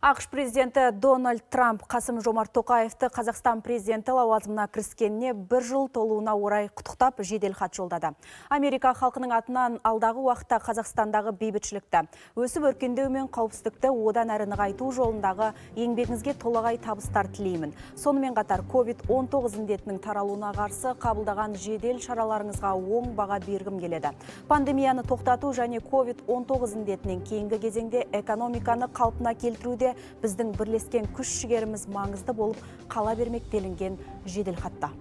ақш президенті дональд трамп қасым жомарт тоқаевты қазақстан президенті лауазымына кіріскеніне бір жыл толуына орай құттықтап жедел хат жолдады. Америка халқының атынан алдағы уақытта қазақстандағы бейбітшілікті өсіп өркендеу мен қауіпсіздікті одан әрі нығайту жолындағы еңбегіңізге толағай табыстар тілеймін. Сонымен қатар covid 19 індетінің таралуына қарсы қабылдаған жедел шараларыңызға оң баға бергім келеді. Пандемияны тоқтату және covid 19 індетінен кейінгі кезеңде экономиканы қалпына келтіруде біздің бірлескен күш жігеріміз маңызды болып қала бермек делінген жедел хатта